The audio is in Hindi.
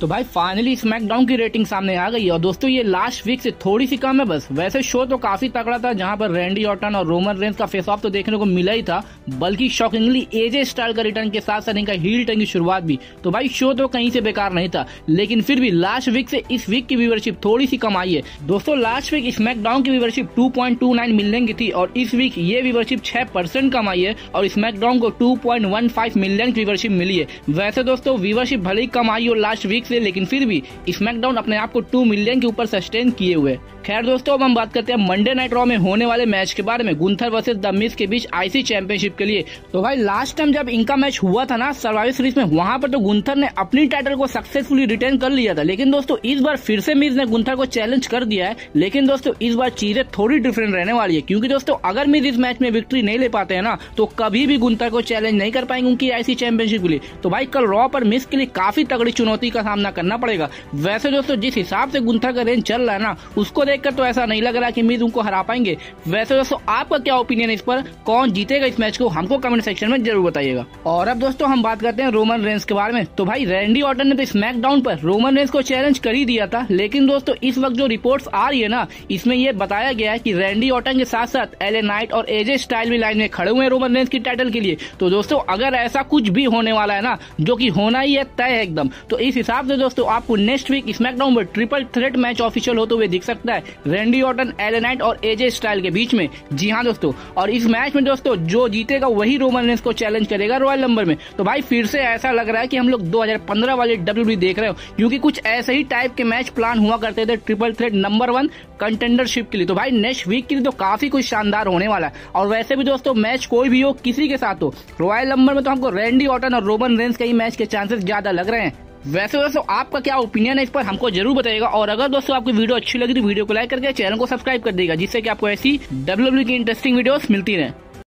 तो भाई फाइनली स्मैकडाउन की रेटिंग सामने आ गई। और दोस्तों, ये लास्ट वीक से थोड़ी सी कम है बस। वैसे शो तो काफ़ी तगड़ा था, जहाँ पर रैंडी ऑटन और रोमन रेंस का फेस ऑफ़ तो देखने को मिला ही था। बल्कि शॉकिंगली एजे स्टाइल का रिटर्न के साथ साथ इनका हील टर्न की शुरुआत भी। तो भाई शो तो कहीं से बेकार नहीं था, लेकिन फिर भी लास्ट वीक से इस वीक की व्यूवरशिप थोड़ी सी कम आई है। दोस्तों लास्ट वीक स्मैकडाउन की व्यूवरशिप 2.29 मिलियन की थी और इस वीक ये व्यूवरशिप छह परसेंट कम आई है और स्मैकडाउन को 2.15 मिलियन की व्यूवरशिप मिली है। वैसे दोस्तों व्यूवरशिप भले ही कम आई हो लास्ट वीक से, लेकिन फिर भी स्मैकडाउन अपने आप को टू मिलियन के ऊपर सस्टेन किए हुए। खैर दोस्तों, अब हम बात करते हैं मंडे नाइट रॉ में होने वाले मैच के बारे में गुंथर वर्सेस द मिस के बीच आईसी चैंपियनशिप के लिए। तो भाई लास्ट टाइम जब इनका मैच हुआ था ना सर्वाइव सीरीज़ में, वहाँ पर तो गुंथर ने अपनी टाइटल को सक्सेसफुली रिटर्न कर लिया था। लेकिन दोस्तों, इस बार फिर से मिस ने गुंथर को चैलेंज कर दिया है। लेकिन दोस्तों, इस बार चीज़ें थोड़ी डिफरेंट रहने वाली है, क्योंकि दोस्तों, अगर मिस इस मैच में विक्ट्री नहीं ले पाते हैं ना तो कभी भी गुंथर को चैलेंज नहीं कर पाएँगे उनकी आईसी चैंपियनशिप के लिए। तो भाई, कल रॉ पर मिस के लिए काफ़ी तगड़ी चुनौती का सामना करना पड़ेगा। वैसे दोस्तों, जिस हिसाब से गुंथर का रेंज चल रहा है ना, उसको देखकर तो ऐसा नहीं लग रहा कि मीज उनको हरा पाएँगे। वैसे दोस्तों, आपका क्या ओपिनियन इस पर? कौन जीतेगा इस मैच को? हमको कमेंट सेक्शन में ज़रूर बताइएगा। और अब दोस्तों, हम बात करते हैं रोमन रेंस के बारे में। तो भाई रैंडी ऑर्टन ने तो स्मैकडाउन पर रोमन रेंस को चैलेंज कर ही दिया था। लेकिन दोस्तों, इस वक्त जो रिपोर्ट्स आ रही है ना, इसमें ये बताया गया है कि रैंडी ऑर्टन के साथ साथ एले नाइट और एजे स्टाइल भी लाइन में खड़े हुए हैं रोमन रेंस की टाइटल के लिए। तो दोस्तों, अगर ऐसा कुछ भी होने वाला है ना, जो कि होना ही है तय एकदम। तो इस हिसाब से दोस्तों, आपको नेक्स्ट वीक स्मैकडाउन में ट्रिपल थ्रेट मैच ऑफिशियल होते हुए दिख सकता है रैंडी ऑर्टन एलेनाइट और एजे स्टाइल के बीच में। जी हाँ दोस्तों, और इस मैच में दोस्तों, जो जीतेगा वही रोमन रेंस को चैलेंज करेगा रॉयल नंबर में। तो भाई, फिर से ऐसा लग रहा है कि हम लोग 2015 वाले डब्ल्यू देख रहे हो, क्योंकि कुछ ऐसे ही टाइप के मैच प्लान हुआ करते थे triple threat number one contendership के लिए। तो भाई नेक्स्ट वीक के लिए तो काफ़ी कुछ शानदार होने वाला है। और वैसे भी दोस्तों मैच कोई भी हो, किसी के साथ हो रॉयल नंबर में तो हमको रेंडी ऑटन और रोमन रेंस के ही मैच के चांसेस ज़्यादा लग रहे हैं। वैसे दोस्तों, आपका क्या ओपिनियन है इस पर हमको ज़रूर बताएगा और अगर दोस्तों आपको वीडियो अच्छी लगी तो वीडियो को लाइक करके चैनल को सब्सक्राइब कर देगा जिससे कि आपको ऐसी डब्ल्यू की इंटरेस्टिंग वीडियोस मिलती रहे।